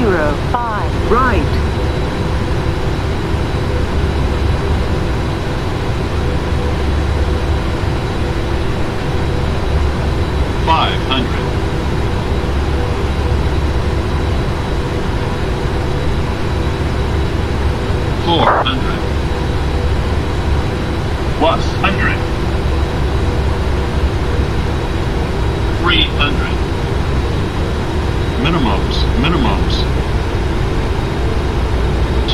zero five right. Five hundred. Four hundred. Plus hundred.